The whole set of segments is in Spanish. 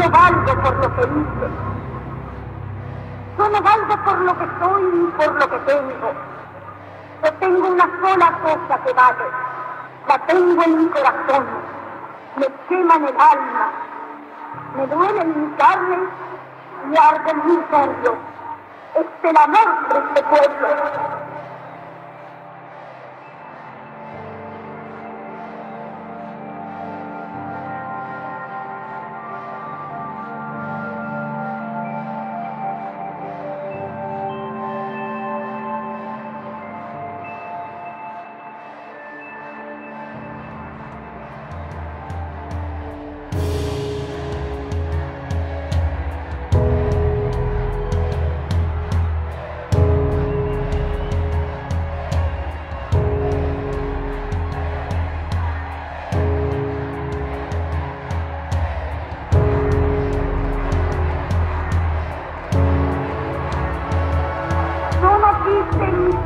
no valgo por lo que hice. Yo no valgo por lo que soy ni por lo que tengo. Yo tengo una sola cosa que vale. La tengo en mi corazón. Me quema en el alma. Me duele en mi carne y arde en mi interior. Es el amor de este pueblo.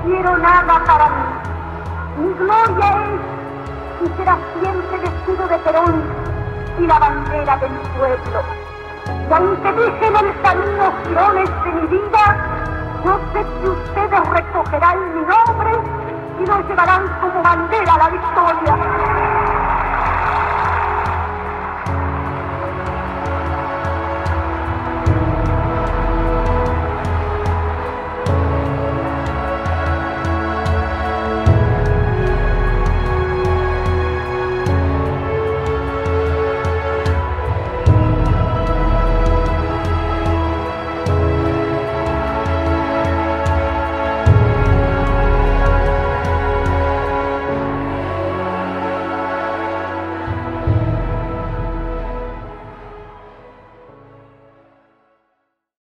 Quiero nada para mí. Mi gloria es y será siempre vestido de Perón y la bandera de mi pueblo. Y aunque dejen el camino girones de mi vida, yo sé que ustedes recogerán mi nombre y nos llevarán como bandera a la victoria.